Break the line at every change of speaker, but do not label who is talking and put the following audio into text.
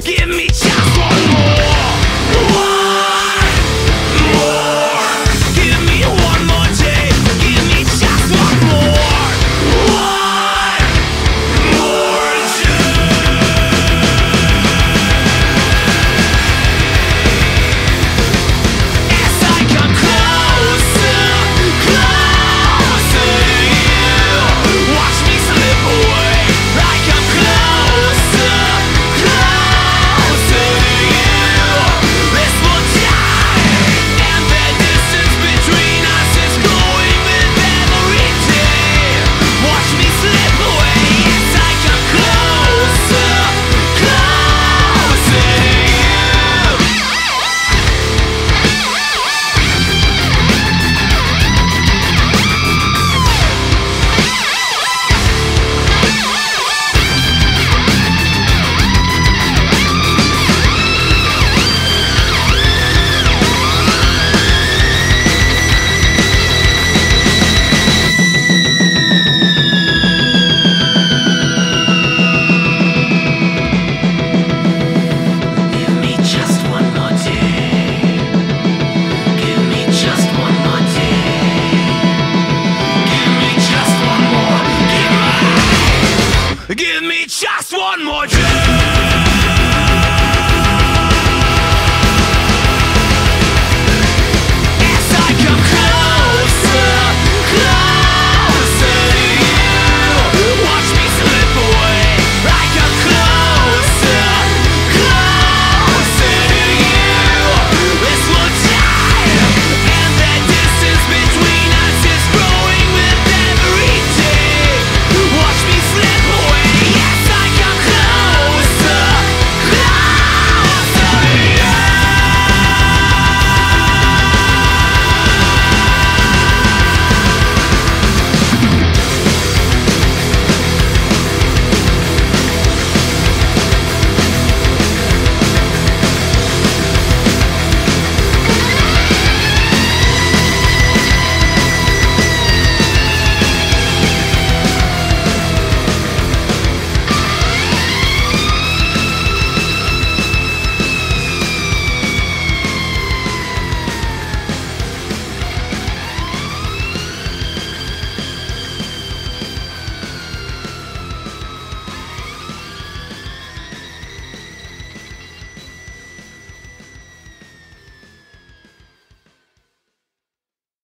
Give me chance Give me just one more drink